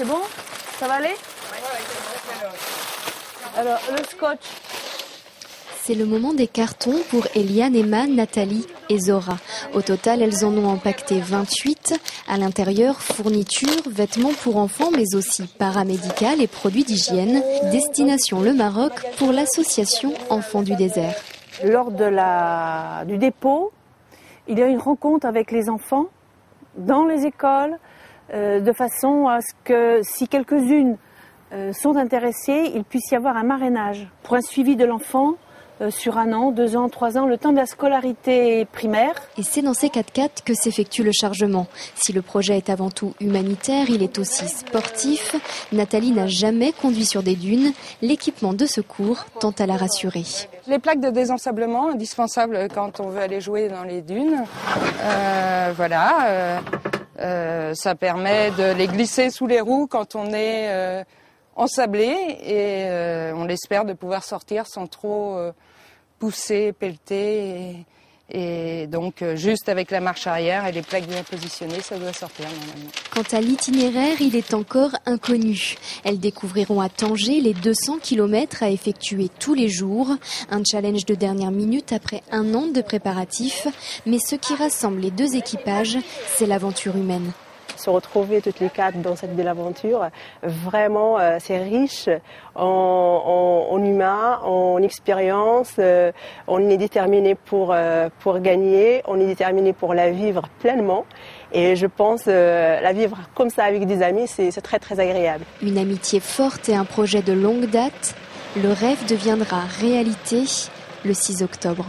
c'est bon? Ça va aller? Alors, le scotch. C'est le moment des cartons pour Eliane, Emma, Nathalie et Zora. Au total, elles en ont empaqueté 28. À l'intérieur, fournitures, vêtements pour enfants, mais aussi paramédical et produits d'hygiène. Destination le Maroc pour l'association Enfants du désert. Lors de la, du dépôt, il y a une rencontre avec les enfants dans les écoles, de façon à ce que si quelques-unes euh, sont intéressées, il puisse y avoir un marrainage pour un suivi de l'enfant euh, sur un an, deux ans, trois ans, le temps de la scolarité primaire. Et c'est dans ces 4x4 que s'effectue le chargement. Si le projet est avant tout humanitaire, il est aussi sportif. Nathalie n'a jamais conduit sur des dunes. L'équipement de secours tente à la rassurer. Les plaques de désensablement, indispensables quand on veut aller jouer dans les dunes. Euh, voilà. Euh, euh, ça permet de les glisser sous les roues quand on est euh, ensablé et euh, on l'espère de pouvoir sortir sans trop euh, pousser, pelleter. Et, et donc euh, juste avec la marche arrière et les plaques bien positionnées, ça doit sortir normalement. Quant à l'itinéraire, il est encore inconnu. Elles découvriront à Tanger les 200 km à effectuer tous les jours. Un challenge de dernière minute après un an de préparatifs. Mais ce qui rassemble les deux équipages, c'est l'aventure humaine se retrouver toutes les quatre dans cette belle aventure. Vraiment, euh, c'est riche en, en, en, humain, en expérience. Euh, on est déterminé pour, euh, pour gagner, on est déterminé pour la vivre pleinement. Et je pense la vivre comme ça avec des amis, c'est très très agréable. Une amitié forte et un projet de longue date. Le rêve deviendra réalité le 6 octobre.